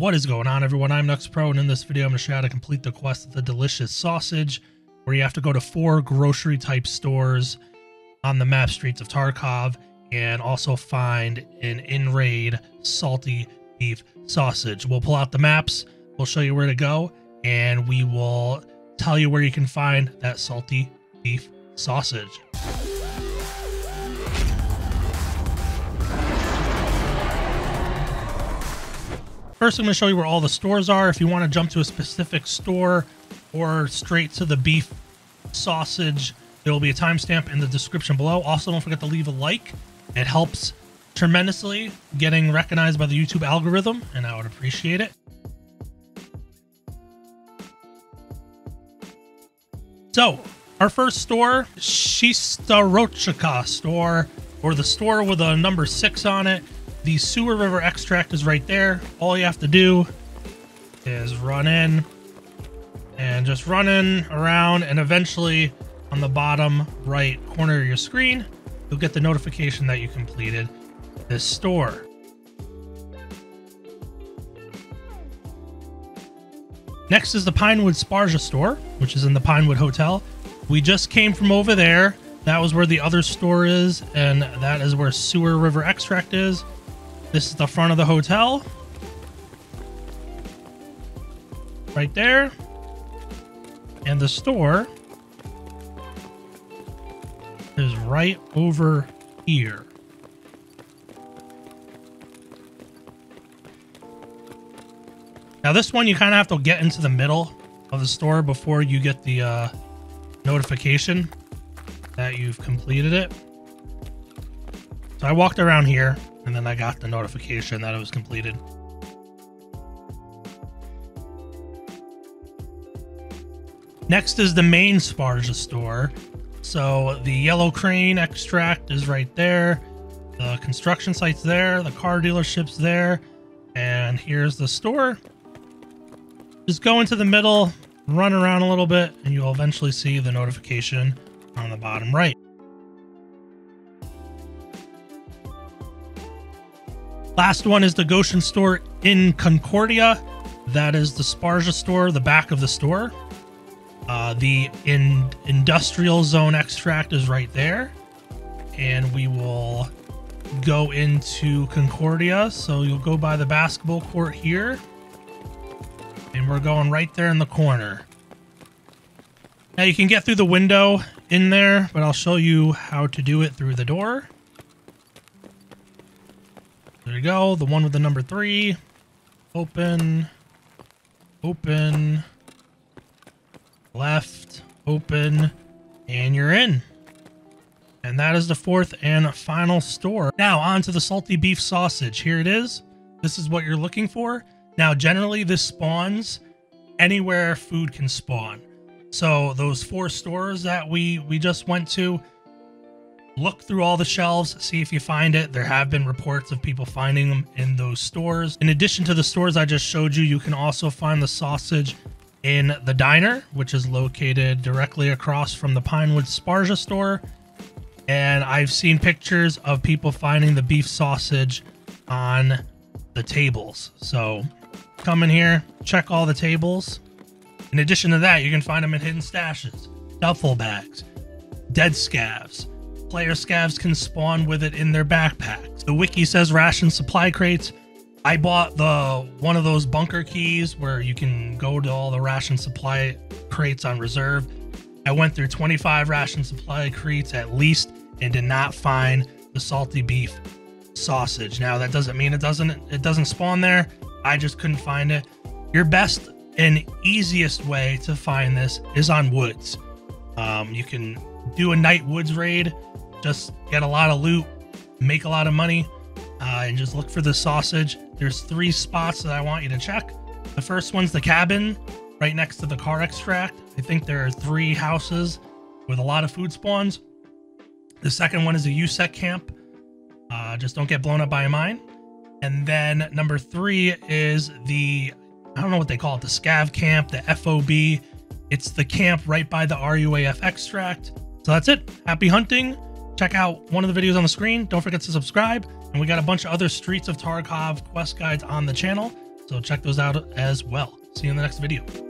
What is going on, everyone? I'm Knux Pro, and in this video, I'm going to show you how to complete the quest of the delicious sausage, where you have to go to four grocery type stores on the map streets of Tarkov and also find an in raid salty beef sausage. We'll pull out the maps, we'll show you where to go, and we will tell you where you can find that salty beef sausage. First, I'm going to show you where all the stores are. If you want to jump to a specific store or straight to the beef sausage, there will be a timestamp in the description below. Also, don't forget to leave a like. It helps tremendously getting recognized by the YouTube algorithm, and I would appreciate it. So, our first store, Shestyorochka store, or the store with a number six on it. The sewer river extract is right there. All you have to do is run in and just run in around and eventually on the bottom right corner of your screen, you'll get the notification that you completed this store. Next is the Pinewood Sparja store, which is in the Pinewood Hotel. We just came from over there. That was where the other store is, and that is where Sewer River Extract is. This is the front of the hotel. Right there. And the store is right over here. Now this one, you kind of have to get into the middle of the store before you get the uh, notification that you've completed it. So I walked around here and then I got the notification that it was completed. Next is the main Sparja store. So the yellow crane extract is right there. The construction site's there. The car dealership's there. And here's the store. Just go into the middle, run around a little bit, and you'll eventually see the notification on the bottom right. Last one is the Goshan store in Concordia. That is the Sparja store, the back of the store. Uh, the in industrial zone extract is right there. And we will go into Concordia. So you'll go by the basketball court here. And we're going right there in the corner. Now you can get through the window in there, but I'll show you how to do it through the door. There you go. The one with the number three. Open. Open. Left. Open. And you're in. And that is the fourth and final store. Now on to the salty beef sausage. Here it is. This is what you're looking for. Now, generally this spawns anywhere food can spawn. So those four stores that we, we just went to, look through all the shelves, see if you find it. There have been reports of people finding them in those stores. In addition to the stores I just showed you, you can also find the sausage in the diner, which is located directly across from the Pinewood Sparja store. And I've seen pictures of people finding the beef sausage on the tables. So come in here, check all the tables. In addition to that, you can find them in hidden stashes, duffel bags, dead scavs, Player scavs can spawn with it in their backpacks. The wiki says ration supply crates. I bought the one of those bunker keys where you can go to all the ration supply crates on reserve. I went through 25 ration supply crates at least and did not find the salty beef sausage. Now that doesn't mean it doesn't it doesn't spawn there. I just couldn't find it. Your best and easiest way to find this is on woods. Um, you can do a night woods raid just get a lot of loot, make a lot of money, uh, and just look for the sausage. There's three spots that I want you to check. The first one's the cabin right next to the car extract. I think there are three houses with a lot of food spawns. The second one is a USEC camp. Uh, just don't get blown up by a mine. And then number three is the, I don't know what they call it, the scav camp, the FOB. It's the camp right by the RUAF extract. So that's it. Happy hunting check out one of the videos on the screen. Don't forget to subscribe. And we got a bunch of other Streets of Tarkov quest guides on the channel. So check those out as well. See you in the next video.